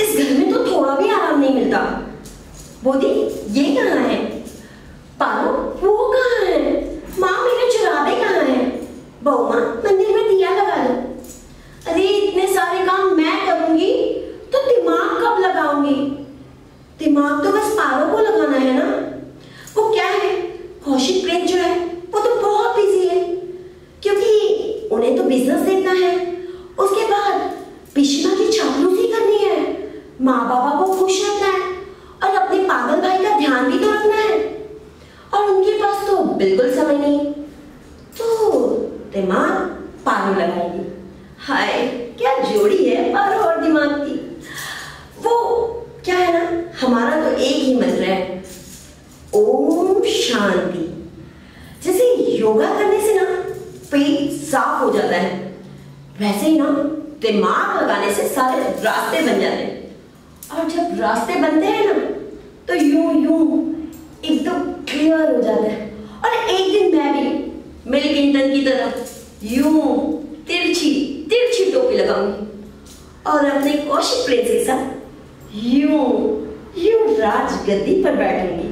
इस घर में तो थोड़ा भी आराम नहीं मिलता। बोधी, ये कहाँ है? पारो वो कहाँ है? माँ मेरे चुराबे कहाँ है? बहुमा, मंदिर में दिया लगा लो। अरे, इतने सारे काम मैं करूँगी तो दिमाग कब लगाऊँगी? दिमाग तो बस पारो को लगाना है ना? वो क्या है? कौशिक प्रेत जो है, वो तो बहुत बिज़ी है। क्योंकि उन्हें तो बिज़नेस देखना है। उसके बाद पिछला माँ बाबा को खुश रखना है और अपने पागल भाई का ध्यान भी तो रखना है। और उनके पास तो बिल्कुल समय नहीं। तो दिमाग पारो लगाएगी। हाय, क्या जोड़ी है पारो और दिमाग की। वो, क्या है ना, हमारा तो एक ही मंत्र है। ओम शांति। जैसे योगा करने से ना, पेट साफ़ हो जाता है। वैसे ही ना, दिमाग लगाने से सारे रास्ते बन जाते हैं और जब रास्ते बनते हैं ना तो यूँ यूँ एकदम क्लियर हो जाता है। और एक दिन मैं भी मेरे किंटन की तरह। यू तिरछी तिरछी टोपी लगाऊँगी। और अपने कौशिक प्रिंस के साथ यूँ यूँ राजगद्दी पर बैठूँगी।